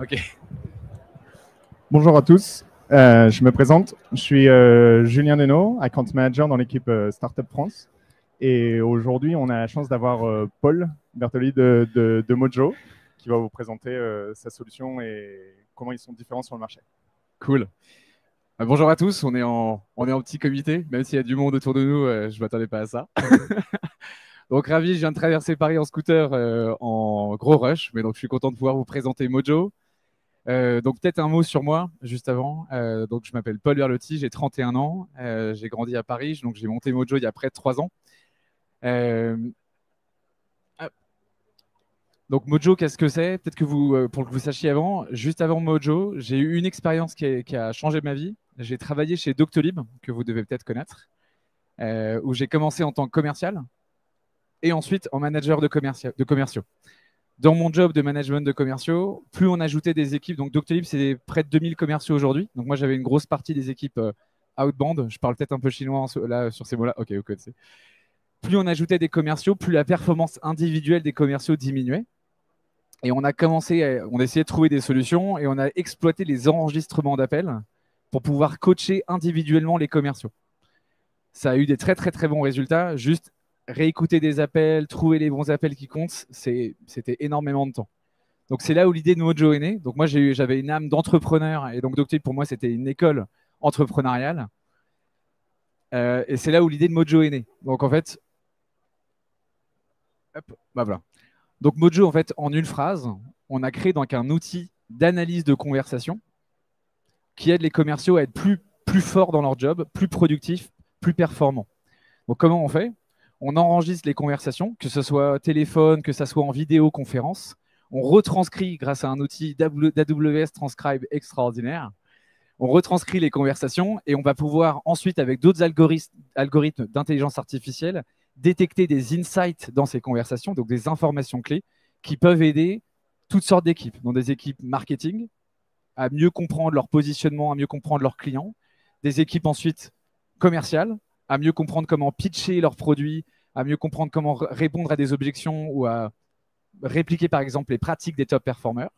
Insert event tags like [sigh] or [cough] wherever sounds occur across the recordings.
Ok. Bonjour à tous. Euh, je me présente. Je suis euh, Julien Deneau, account manager dans l'équipe euh, Startup France. Et aujourd'hui, on a la chance d'avoir Paul Bertoli de, de, Mojo qui va vous présenter sa solution et comment ils sont différents sur le marché. Cool. bonjour à tous. On est en, on est en petit comité, même s'il y a du monde autour de nous. je ne m'attendais pas à ça. [laughs] donc ravi, je viens de traverser Paris en scooter en gros rush, mais donc je suis content de pouvoir vous présenter Mojo. Euh, donc peut-être un mot sur moi juste avant. Euh, donc je m'appelle Paul Berlotti, j'ai 31 ans, euh, j'ai grandi à Paris, donc j'ai monté Mojo il y a près de 3 ans. donc Mojo, qu'est-ce que c'est? Peut-être que vous, pour que vous sachiez avant, juste avant Mojo, j'ai eu une expérience qui, a changé ma vie. J'ai travaillé chez Doctolib, que vous devez peut-être connaître, où j'ai commencé en tant que commercial et ensuite en manager de, commerciaux dans mon job de management de commerciaux, plus on ajoutait des équipes, donc Doctolib, c'est près de 2000 commerciaux aujourd'hui. Donc moi, j'avais une grosse partie des équipes euh, outbound. Je parle peut-être un peu chinois là, sur ces mots-là. Ok, ok. Plus on ajoutait des commerciaux, plus la performance individuelle des commerciaux diminuait. Et on a commencé, on a essayé de trouver des solutions et on a exploité les enregistrements d'appels pour pouvoir coacher individuellement les commerciaux. Ça a eu des très très très bons résultats. Juste réécouter des appels, trouver les bons appels qui comptent, c'était énormément de temps. Donc c'est là où l'idée de Mojo est née. Donc moi j'avais une âme d'entrepreneur et donc Doctolib pour moi c'était une école entrepreneuriale. Euh, et c'est là où l'idée de Mojo est née. Donc en fait, hop, bah voilà. Donc Mojo en fait en une phrase, on a créé donc un outil d'analyse de conversation qui aide les commerciaux à être plus, plus forts dans leur job, plus productifs, plus performants. Donc comment on fait? On enregistre les conversations, que ce soit téléphone, que ce soit en vidéoconférence. On retranscrit grâce à un outil d'AWS Transcribe extraordinaire. On retranscrit les conversations et on va pouvoir ensuite, avec d'autres algorithmes d'intelligence artificielle, détecter des insights dans ces conversations, donc des informations clés qui peuvent aider toutes sortes d'équipes, dont des équipes marketing, à mieux comprendre leur positionnement, à mieux comprendre leurs clients, des équipes ensuite commerciales, à mieux comprendre comment pitcher leurs produits, à mieux comprendre comment répondre à des objections ou à répliquer par exemple les pratiques des top performers.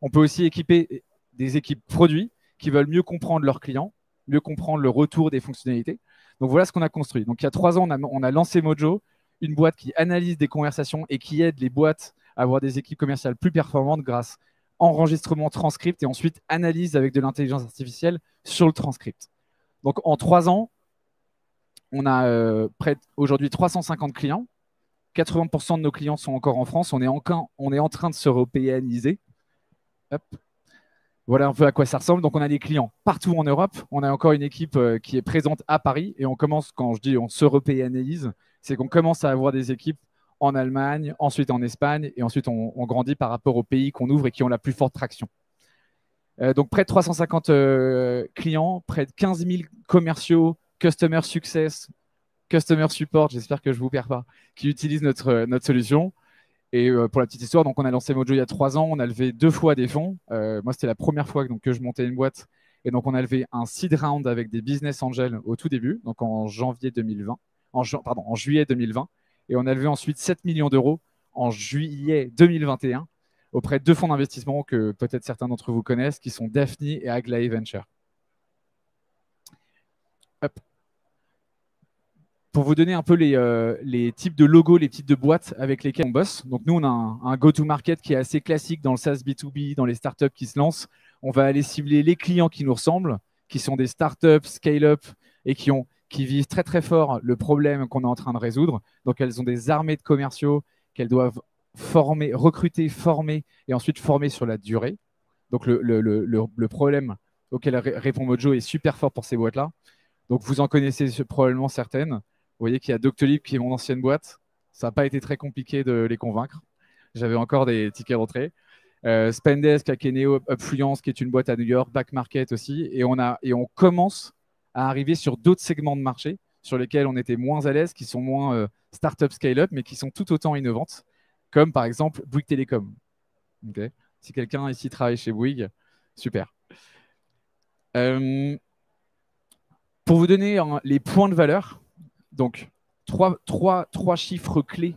On peut aussi équiper des équipes produits qui veulent mieux comprendre leurs clients, mieux comprendre le retour des fonctionnalités. Donc voilà ce qu'on a construit. Donc il y a trois ans, on a, lancé Mojo, une boîte qui analyse des conversations et qui aide les boîtes à avoir des équipes commerciales plus performantes grâce enregistrement transcript et ensuite analyse avec de l'intelligence artificielle sur le transcript. Donc en trois ans, on a euh, près aujourd'hui 350 clients. 80% de nos clients sont encore en France. On est, en train de se européaniser. Voilà un peu à quoi ça ressemble. Donc, on a des clients partout en Europe. On a encore une équipe euh, qui est présente à Paris. Et on commence, quand je dis on se européanise, c'est qu'on commence à avoir des équipes en Allemagne, ensuite en Espagne, et ensuite on, grandit par rapport aux pays qu'on ouvre et qui ont la plus forte traction. Euh, donc, près de 350 clients, près de 15 000 commerciaux Customer Success, Customer Support, j'espère que je ne vous perds pas, qui utilisent notre, euh, notre solution. Et euh, pour la petite histoire, donc on a lancé Mojo il y a trois ans, on a levé deux fois des fonds. Euh, moi, c'était la première fois donc, que je montais une boîte. Et donc, on a levé un seed round avec des business angels au tout début, donc en janvier 2020, en, pardon, en juillet 2020. Et on a levé ensuite 7 millions d'euros en juillet 2021 auprès de deux fonds d'investissement que peut-être certains d'entre vous connaissent, qui sont Daphne et Aglaé Venture. Pour vous donner un peu euh, les, types de logos, les types de boîtes avec lesquelles on bosse. Donc nous, on a un, go-to-market qui est assez classique dans le SaaS B2B, dans les startups qui se lancent. On va aller cibler les clients qui nous ressemblent, qui sont des startups, scale-up et qui, ont, qui vivent très très fort le problème qu'on est en train de résoudre. Donc elles ont des armées de commerciaux qu'elles doivent former, recruter, former et ensuite former sur la durée. Donc le, le problème auquel répond Mojo est super fort pour ces boîtes-là. Donc vous en connaissez probablement certaines. Vous voyez qu'il y a Doctolib qui est mon ancienne boîte. Ça n'a pas été très compliqué de les convaincre. J'avais encore des tickets rentrés. Euh, Spendesk, Akeneo, Upfluence, qui est une boîte à New York, Back Market aussi. Et on, a, et on commence à arriver sur d'autres segments de marché sur lesquels on était moins à l'aise, qui sont moins euh, startup scale-up, mais qui sont tout autant innovantes, comme par exemple Bouygues Télécom. si quelqu'un ici travaille chez Bouygues, super. Euh, pour vous donner les points de valeur, donc, trois, chiffres clés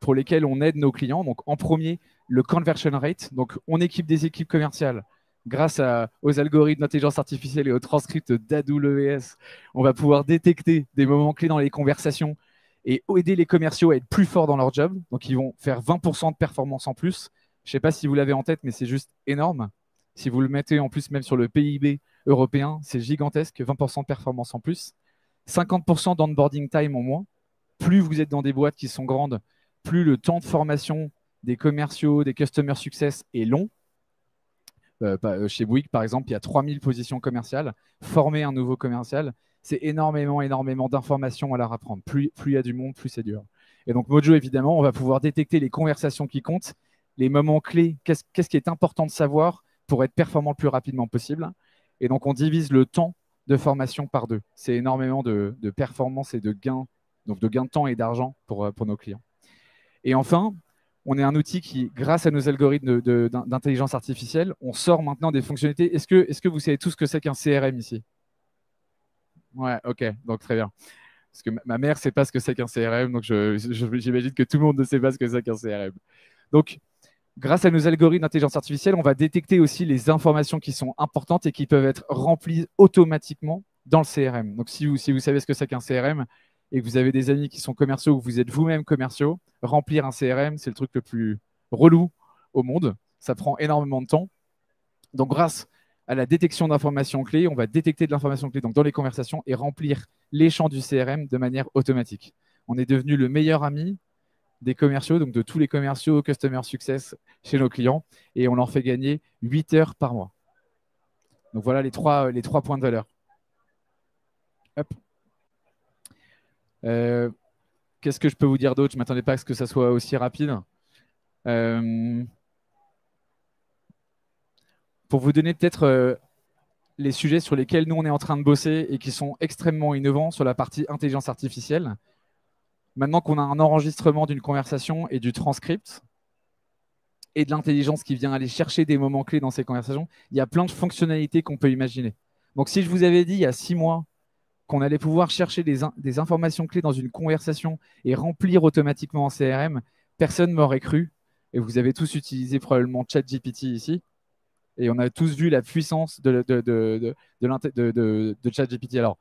pour lesquels on aide nos clients. Donc, en premier, le conversion rate. Donc, on équipe des équipes commerciales grâce aux algorithmes d'intelligence artificielle et aux transcripts d'AWS. On va pouvoir détecter des moments clés dans les conversations et aider les commerciaux à être plus forts dans leur job. Donc, ils vont faire 20% de performance en plus. Je ne sais pas si vous l'avez en tête, mais c'est juste énorme. Si vous le mettez en plus même sur le PIB européen, c'est gigantesque, 20% de performance en plus. 50% d'onboarding time en moins. Plus vous êtes dans des boîtes qui sont grandes, plus le temps de formation des commerciaux, des customer success est long. Euh, euh, chez Bouygues, par exemple, il y a 3000 positions commerciales. Former un nouveau commercial, c'est énormément, énormément d'informations à leur apprendre. Plus, plus il y a du monde, plus c'est dur. Et donc, Mojo, évidemment, on va pouvoir détecter les conversations qui comptent, les moments clés, qu'est-ce qui est important de savoir pour être performant le plus rapidement possible? Et donc, on divise le temps de formation par deux. C'est énormément de, de performance et de gains, donc de gains de temps et d'argent pour, euh, pour nos clients. Et enfin, on est un outil qui, grâce à nos algorithmes d'intelligence artificielle, on sort maintenant des fonctionnalités. Est-ce que, est que vous savez tout ce que c'est qu'un CRM ici? Ouais, ok, donc très bien. Parce que ma mère ne sait pas ce que c'est qu'un CRM, donc j'imagine que tout le monde ne sait pas ce que c'est qu'un CRM. Donc, grâce à nos algorithmes d'intelligence artificielle, on va détecter aussi les informations qui sont importantes et qui peuvent être remplies automatiquement dans le CRM. Donc, si vous, savez ce que c'est qu'un CRM, et que vous avez des amis qui sont commerciaux ou vous êtes vous-même commerciaux, remplir un CRM, c'est le truc le plus relou au monde. Ça prend énormément de temps. Donc, grâce à la détection d'informations clés, on va détecter de l'information clé donc dans les conversations et remplir les champs du CRM de manière automatique. On est devenu le meilleur ami des commerciaux, donc de tous les commerciaux Customer Success chez nos clients, et on leur fait gagner 8 heures par mois. Donc voilà les trois, points de valeur. Euh, qu'est-ce que je peux vous dire d'autre? Je ne m'attendais pas à ce que ça soit aussi rapide. Euh, pour vous donner peut-être euh, les sujets sur lesquels nous, on est en train de bosser et qui sont extrêmement innovants sur la partie intelligence artificielle. Maintenant qu'on a un enregistrement d'une conversation et du transcript et de l'intelligence qui vient aller chercher des moments clés dans ces conversations, il y a plein de fonctionnalités qu'on peut imaginer. Donc si je vous avais dit il y a six mois qu'on allait pouvoir chercher des, informations clés dans une conversation et remplir automatiquement en CRM, personne ne m'aurait cru. Et vous avez tous utilisé probablement ChatGPT ici. Et on a tous vu la puissance de, de, de, de ChatGPT. Alors,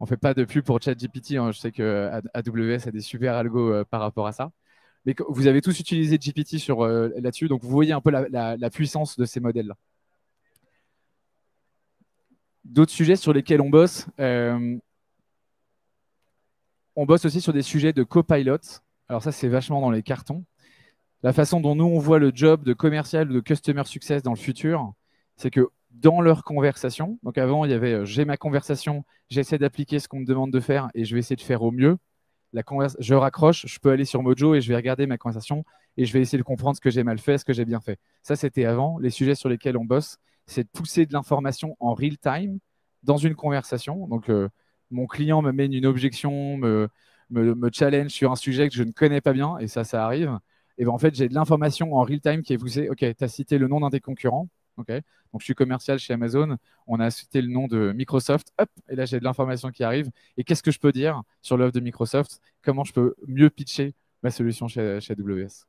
on fait pas de pub pour ChatGPT. Hein. Je sais que AWS a des super algos euh, par rapport à ça. Mais vous avez tous utilisé GPT sur euh, là-dessus. Donc, vous voyez un peu la puissance de ces modèles-là. D'autres sujets sur lesquels on bosse, euh, on bosse aussi sur des sujets de copilot. Alors ça, c'est vachement dans les cartons. La façon dont nous, on voit le job de commercial ou de customer success dans le futur, c'est que dans leur conversation, donc avant, il y avait euh, j'ai ma conversation, j'essaie d'appliquer ce qu'on me demande de faire et je vais essayer de faire au mieux. La je raccroche, je peux aller sur Mojo et je vais regarder ma conversation et je vais essayer de comprendre ce que j'ai mal fait, ce que j'ai bien fait. Ça, c'était avant. Les sujets sur lesquels on bosse, c'est de pousser de l'information en real time dans une conversation. Donc, euh, mon client me mène une objection, me, me, challenge sur un sujet que je ne connais pas bien, et ça, ça arrive. Et ben, en fait, j'ai de l'information en real time qui est poussée. OK, tu as cité le nom d'un des concurrents. OK, donc je suis commercial chez Amazon. On a cité le nom de Microsoft. Hop, et là, j'ai de l'information qui arrive. Et qu'est-ce que je peux dire sur l'offre de Microsoft? Comment je peux mieux pitcher ma solution chez, chez AWS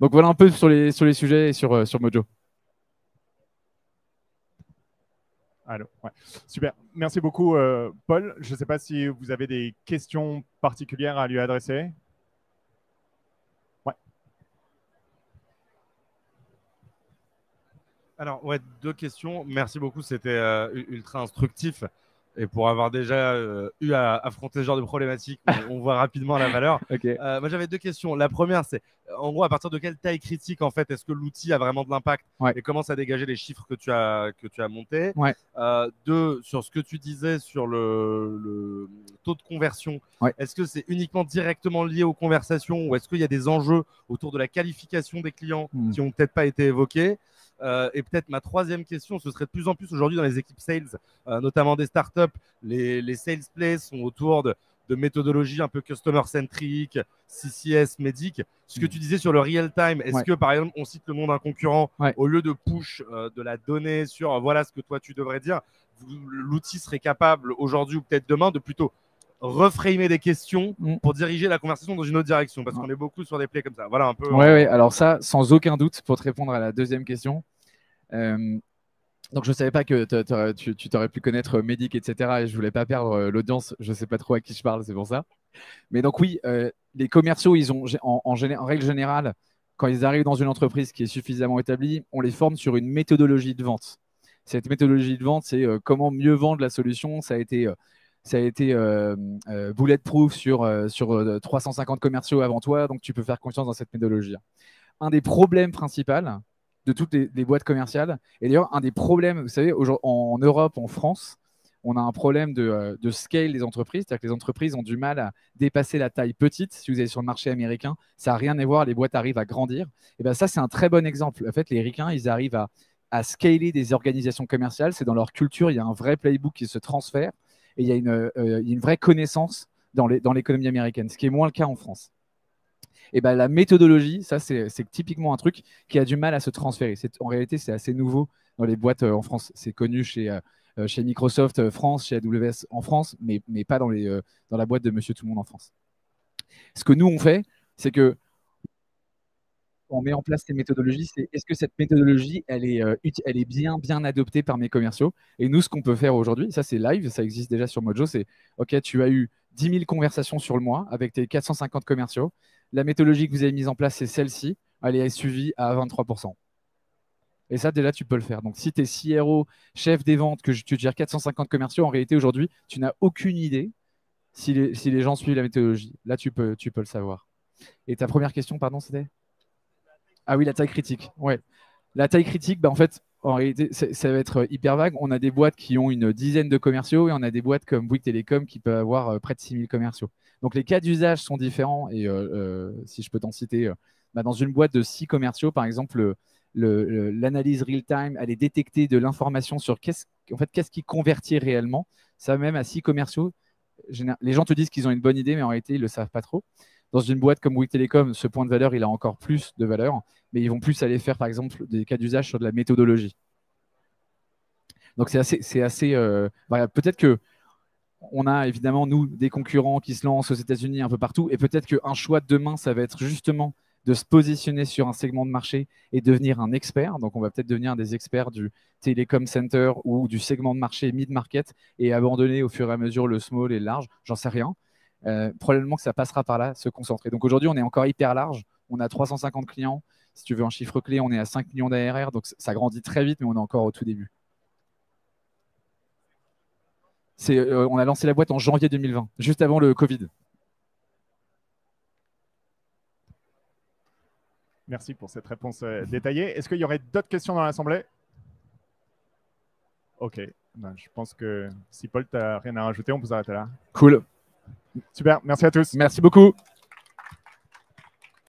Donc, voilà un peu sur les, sur les sujets et sur, euh, sur Mojo. Allô, Super. Merci beaucoup, euh, Paul. Je ne sais pas si vous avez des questions particulières à lui adresser. Alors, ouais, deux questions. Merci beaucoup. C'était euh, ultra instructif. Et pour avoir déjà euh, eu à affronter ce genre de problématique, on, voit rapidement la valeur. [laughs] Euh, moi, j'avais deux questions. La première, c'est en gros, à partir de quelle taille critique, en fait, est-ce que l'outil a vraiment de l'impact et commence à dégager les chiffres que tu as, que tu as montés? Euh, Deux, sur ce que tu disais sur le, taux de conversion, est-ce que c'est uniquement directement lié aux conversations ou est-ce qu'il y a des enjeux autour de la qualification des clients hmm. qui n'ont peut-être pas été évoqués? Et peut-être ma troisième question, ce serait de plus en plus aujourd'hui dans les équipes sales, euh, notamment des startups, les, les sales plays sont autour de, méthodologies un peu customer-centric, CCS, médic. Ce que mm. tu disais sur le real-time, est-ce que par exemple on cite le nom d'un concurrent au lieu de push euh, de la donnée sur voilà ce que toi tu devrais dire, l'outil serait capable aujourd'hui ou peut-être demain de plutôt reframer des questions mm. pour diriger la conversation dans une autre direction? Parce qu'on est beaucoup sur des plays comme ça. Voilà un peu. Oui, ouais, alors ça, sans aucun doute, pour te répondre à la deuxième question. Euh, donc je ne savais pas que tu t'aurais pu connaître Medic, etc. Et je voulais pas perdre euh, l'audience. Je ne sais pas trop à qui je parle, c'est pour ça. Mais donc oui, euh, les commerciaux, ils ont en, règle générale, quand ils arrivent dans une entreprise qui est suffisamment établie, on les forme sur une méthodologie de vente. Cette méthodologie de vente, c'est comment mieux vendre la solution. Ça a été ça a été euh, euh, bulletproof sur, euh, sur 350 commerciaux avant toi, donc tu peux faire confiance dans cette méthodologie. Un des problèmes principaux de toutes les, boîtes commerciales, et d'ailleurs un des problèmes, vous savez, en, Europe, en France, on a un problème de, scale des entreprises, c'est-à-dire que les entreprises ont du mal à dépasser la taille petite. Si vous allez sur le marché américain, ça n'a rien à voir, les boîtes arrivent à grandir. Et bien ça, c'est un très bon exemple. En fait, les ricains, ils arrivent à, scaler des organisations commerciales, c'est dans leur culture, il y a un vrai playbook qui se transfère et il y a une, euh, une vraie connaissance dans l'économie américaine, ce qui est moins le cas en France. Et ben, la méthodologie, ça c'est typiquement un truc qui a du mal à se transférer. En réalité, c'est assez nouveau dans les boîtes euh, en France. C'est connu chez, euh, chez Microsoft France, chez AWS en France, mais, pas dans, les, dans la boîte de Monsieur Tout le Monde en France. Ce que nous on fait, c'est que on met en place ces méthodologies, c'est est-ce que cette méthodologie, elle est, euh, elle est bien, bien adoptée par mes commerciaux? Et nous, ce qu'on peut faire aujourd'hui, ça c'est live, ça existe déjà sur Mojo, c'est OK, tu as eu 10 000 conversations sur le mois avec tes 450 commerciaux. La méthodologie que vous avez mise en place, c'est celle-ci. Elle est suivie à 23%. Et ça, déjà, tu peux le faire. Donc, si tu es CRO, chef des ventes, que tu gères 450 commerciaux, en réalité, aujourd'hui, tu n'as aucune idée si les, gens suivent la méthodologie. Là, tu peux, tu peux le savoir. Et ta première question, pardon, c'était? Ah oui, la taille critique. Ouais. La taille critique, bah, en fait, en réalité, ça va être hyper vague. On a des boîtes qui ont une dizaine de commerciaux et on a des boîtes comme Bouygues Télécom qui peuvent avoir euh, près de 6000 commerciaux. Donc les cas d'usage sont différents et euh, euh, si je peux t'en citer, bah, dans une boîte de 6 commerciaux, par exemple, l'analyse real-time, elle est détectée de l'information sur qu'est-ce qui convertit réellement. Ça même à 6 commerciaux, les gens te disent qu'ils ont une bonne idée, mais en réalité, ils ne le savent pas trop. Dans une boîte comme Bouygues Télécom, ce point de valeur, il a encore plus de valeur, mais ils vont plus aller faire, par exemple, des cas d'usage sur de la méthodologie. Donc c'est assez, assez euh, Peut-être que on a évidemment nous des concurrents qui se lancent aux États-Unis un peu partout, et peut-être qu'un choix de demain, ça va être justement de se positionner sur un segment de marché et devenir un expert. Donc, on va peut-être devenir des experts du Telecom Center ou du segment de marché mid-market et abandonner au fur et à mesure le small et le large. J'en sais rien. Euh, probablement que ça passera par là, se concentrer. Donc aujourd'hui, on est encore hyper large. On a 350 clients. Si tu veux un chiffre clé, on est à 5 millions d'ARR. Donc ça grandit très vite, mais on est encore au tout début. Euh, on a lancé la boîte en janvier 2020, juste avant le Covid. Merci pour cette réponse euh, détaillée. Est-ce qu'il y aurait d'autres questions dans l'Assemblée? Ok. Ben, je pense que si Paul, tu n'as rien à rajouter, on peut s'arrêter là. Cool. Super, merci à tous. Merci beaucoup.